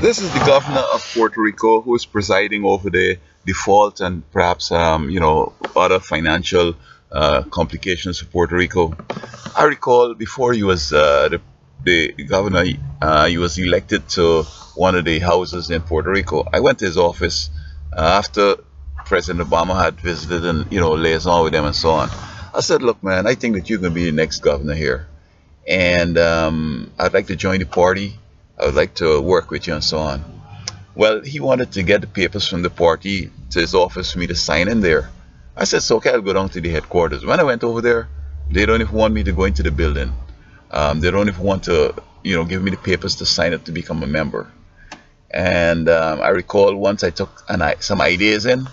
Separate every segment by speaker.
Speaker 1: This is the governor of Puerto Rico who is presiding over the default and perhaps, um, you know, other financial uh, complications for Puerto Rico. I recall before he was uh, the, the governor, uh, he was elected to one of the houses in Puerto Rico. I went to his office uh, after President Obama had visited and, you know, liaison with him and so on. I said, look, man, I think that you're going to be the next governor here. And um, I'd like to join the party. I would like to work with you and so on. Well, he wanted to get the papers from the party to his office for me to sign in there. I said, so okay, I'll go down to the headquarters. When I went over there, they don't even want me to go into the building. Um, they don't even want to, you know, give me the papers to sign up to become a member. And um, I recall once I took an, some ideas in,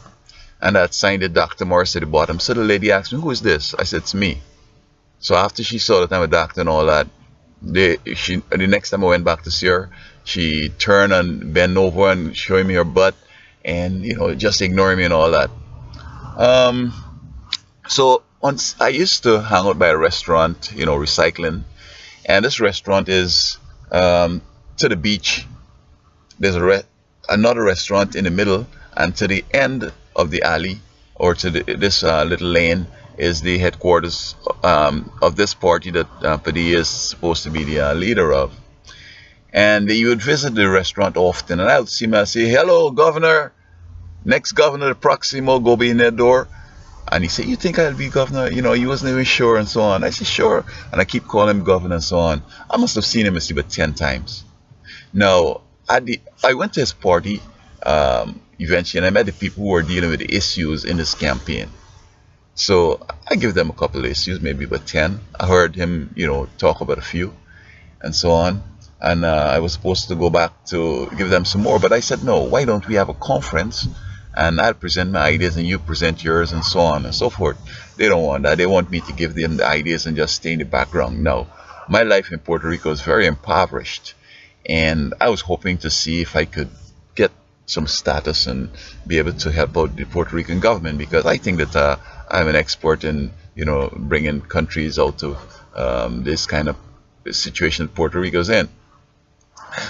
Speaker 1: and I signed it Dr. Morris at the bottom. So the lady asked me, who is this? I said, it's me. So after she saw that I'm a doctor and all that, they, she, the next time I went back to see her, she turned and bent over and showing me her butt and, you know, just ignoring me and all that. Um, so once I used to hang out by a restaurant, you know, recycling, and this restaurant is um, to the beach. There's a re another restaurant in the middle, and to the end of the alley or to the, this uh, little lane is the headquarters um, of this party that uh, Padilla is supposed to be the uh, leader of. And you would visit the restaurant often, and I would see him and say, "Hello, Governor." Next governor, Proximo, go be in that door. And he said, You think I'll be governor? You know, he wasn't even sure and so on. I said, Sure. And I keep calling him governor and so on. I must have seen him about 10 times. Now, I went to his party um, eventually and I met the people who were dealing with the issues in this campaign. So I give them a couple of issues, maybe about 10. I heard him, you know, talk about a few and so on. And uh, I was supposed to go back to give them some more. But I said, no, why don't we have a conference and I'll present my ideas and you present yours and so on and so forth. They don't want that. They want me to give them the ideas and just stay in the background. No, my life in Puerto Rico is very impoverished and I was hoping to see if I could some status and be able to help out the Puerto Rican government because I think that uh, I'm an expert in you know bringing countries out of um, this kind of situation Puerto Rico's in.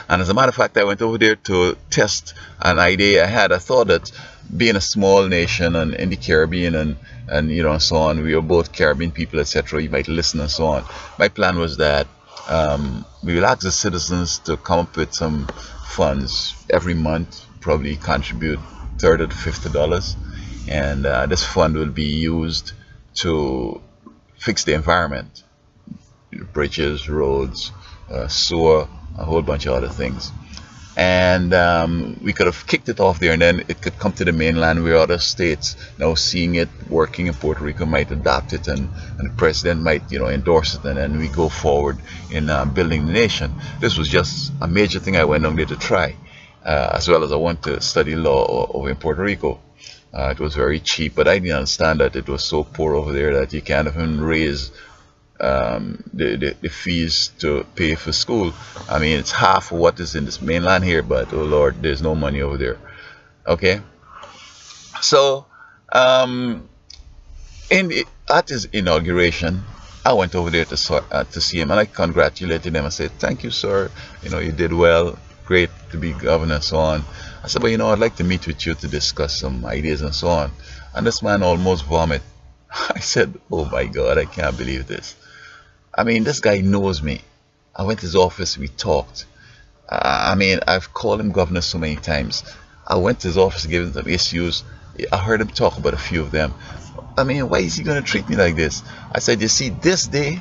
Speaker 1: And as a matter of fact, I went over there to test an idea I had. I thought that being a small nation and in the Caribbean and and you know so on, we are both Caribbean people, etc. You might listen and so on. My plan was that um, we will ask the citizens to come up with some funds every month, probably contribute thirty to fifty dollars, and uh, this fund will be used to fix the environment, bridges, roads, uh, sewer, a whole bunch of other things. And um, we could have kicked it off there and then it could come to the mainland where other states now seeing it working in Puerto Rico might adopt it and, and the president might you know endorse it and then we go forward in uh, building the nation. This was just a major thing I went on there to try uh, as well as I want to study law over in Puerto Rico uh, it was very cheap but I didn't understand that it was so poor over there that you can't even raise um, the, the, the, fees to pay for school. I mean, it's half of what is in this mainland here, but oh Lord, there's no money over there. Okay, so um, in the, at his inauguration, I went over there to uh, to see him, and I congratulated him. I said, "Thank you, sir. You know, you did well. Great to be governor, and so on." I said, "But you know, I'd like to meet with you to discuss some ideas and so on." And this man almost vomited. I said, "Oh my God, I can't believe this." I mean, this guy knows me. I went to his office, we talked. Uh, I mean, I've called him governor so many times. I went to his office, gave him some issues. I heard him talk about a few of them. I mean, why is he going to treat me like this? I said, you see, this day,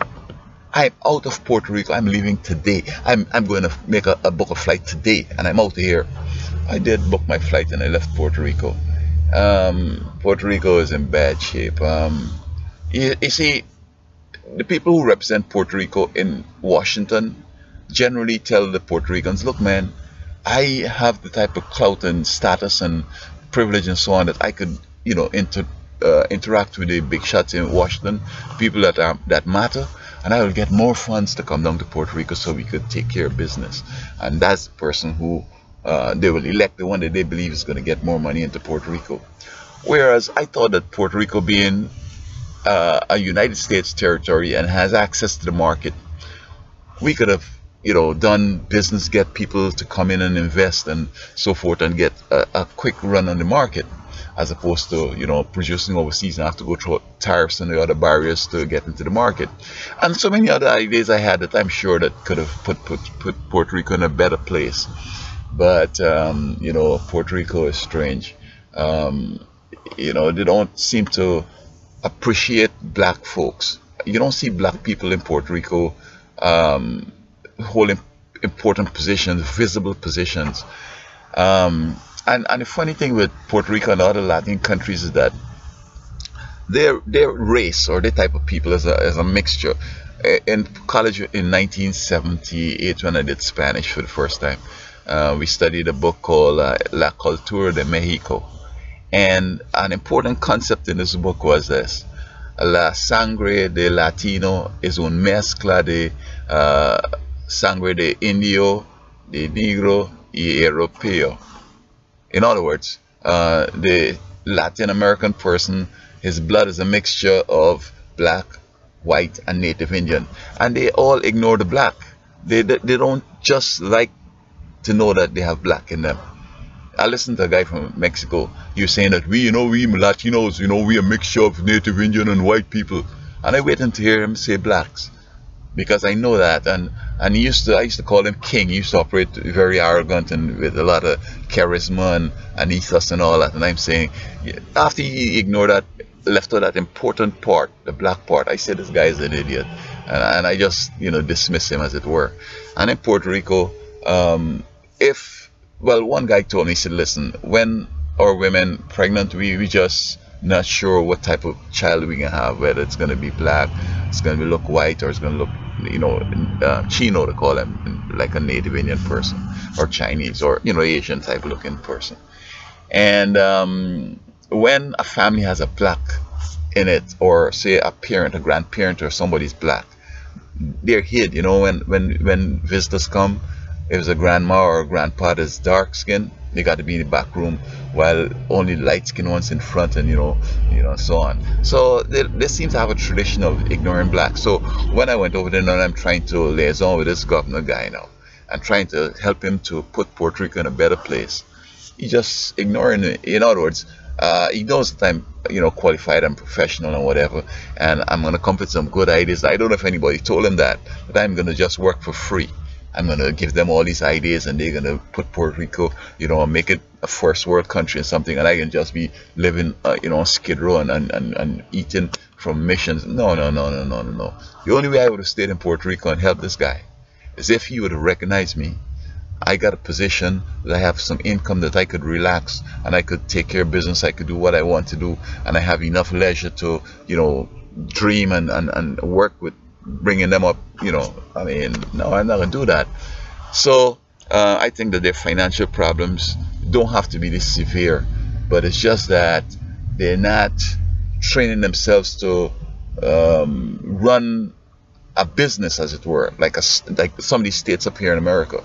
Speaker 1: I'm out of Puerto Rico. I'm leaving today. I'm, I'm going to make a, a book a flight today, and I'm out of here. I did book my flight, and I left Puerto Rico. Um, Puerto Rico is in bad shape. Um, you, you see, the people who represent Puerto Rico in Washington generally tell the Puerto Ricans, look, man, I have the type of clout and status and privilege and so on that I could, you know, inter, uh, interact with the big shots in Washington, people that are that matter, and I will get more funds to come down to Puerto Rico so we could take care of business. And that's the person who uh, they will elect the one that they believe is going to get more money into Puerto Rico. Whereas I thought that Puerto Rico being uh, a United States territory and has access to the market, we could have you know, done business, get people to come in and invest and so forth, and get a, a quick run on the market, as opposed to you know producing overseas and have to go through tariffs and the other barriers to get into the market, and so many other ideas I had that I'm sure that could have put put put Puerto Rico in a better place, but um, you know Puerto Rico is strange. Um, you know they don't seem to appreciate black folks. You don't see black people in Puerto Rico um, holding important positions, visible positions. Um, and, and the funny thing with Puerto Rico and other Latin countries is that their their race or their type of people is a, is a mixture. In college in 1978, when I did Spanish for the first time, uh, we studied a book called uh, La Cultura de Mexico. And an important concept in this book was this La sangre de latino es un mezcla de uh, sangre de indio, de negro y europeo. In other words, uh, the Latin American person, his blood is a mixture of black, white, and native Indian. And they all ignore the black. They, they, they don't just like to know that they have black in them. I listened to a guy from Mexico. He was saying that we, you know, we Latinos, you know, we a mixture of native Indian and white people. And I waited to hear him say blacks because I know that. And and he used to, I used to call him king. He used to operate very arrogant and with a lot of charisma and, and ethos and all that. And I'm saying, after he ignored that, left out that important part, the black part, I said this guy is an idiot, and, and I just you know dismiss him as it were. And in Puerto Rico, um, if well, one guy told me, he said, listen, when our women pregnant, we we just not sure what type of child we can have, whether it's going to be black, it's going to look white, or it's going to look, you know, uh, Chino to call them like a native Indian person, or Chinese, or, you know, Asian type looking person. And um, when a family has a black in it, or say a parent, a grandparent, or somebody's black, they're hid, you know, when, when, when visitors come, if a grandma or grandpa is dark skin, they got to be in the back room while only light skinned ones in front and you know you know so on so they, they seem to have a tradition of ignoring black so when i went over there now i'm trying to liaison with this governor guy now and trying to help him to put puerto rico in a better place he just ignoring it in other words uh, he knows that I'm, you know, qualified and professional and whatever, and I'm gonna come with some good ideas. I don't know if anybody told him that, but I'm gonna just work for free. I'm gonna give them all these ideas, and they're gonna put Puerto Rico, you know, make it a first world country and something, and I can just be living, uh, you know, on Skid Row and, and, and, and eating from missions. No, no, no, no, no, no, no. The only way I would have stayed in Puerto Rico and helped this guy is if he would have recognized me. I got a position that I have some income that I could relax and I could take care of business. I could do what I want to do, and I have enough leisure to, you know, dream and, and, and work with bringing them up, you know, I mean, no, I'm not going to do that. So uh, I think that their financial problems don't have to be this severe, but it's just that they're not training themselves to um, run a business, as it were, like a like some of these states up here in America.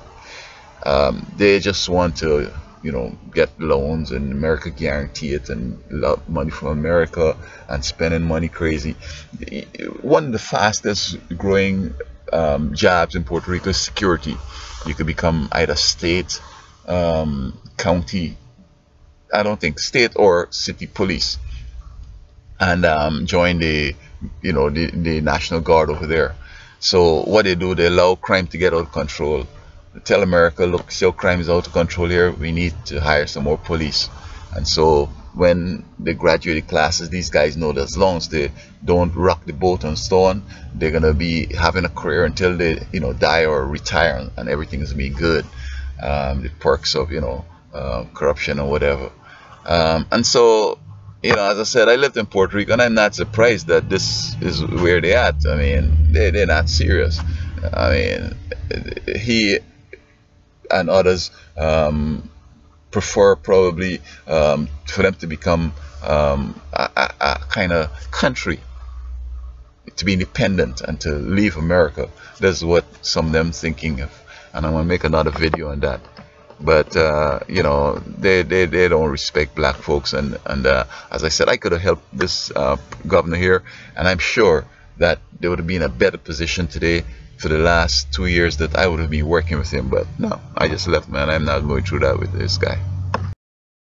Speaker 1: Um, they just want to you know, get loans and America guarantee it and love money from America and spending money crazy. One of the fastest growing um, jobs in Puerto Rico is security. You could become either state, um, county, I don't think state or city police, and um, join the, you know, the, the National Guard over there. So what they do, they allow crime to get out of control tell America, look, crime is out of control here. We need to hire some more police. And so when they graduate classes, these guys know that as long as they don't rock the boat and so on, they're gonna be having a career until they, you know, die or retire, and everything is gonna be good. Um, the perks of, you know, uh, corruption or whatever. Um, and so, you know, as I said, I lived in Puerto Rico, and I'm not surprised that this is where they're at. I mean, they, they're not serious. I mean, he and others um, prefer probably um, for them to become um, a, a, a kind of country to be independent and to leave America. That's what some of them thinking of, and I'm gonna make another video on that. But uh, you know, they, they, they don't respect black folks, and and uh, as I said, I could have helped this uh, governor here, and I'm sure that they would have been in a better position today for the last two years that I would have been working with him. But no, I just left, man. I'm not going through that with this guy.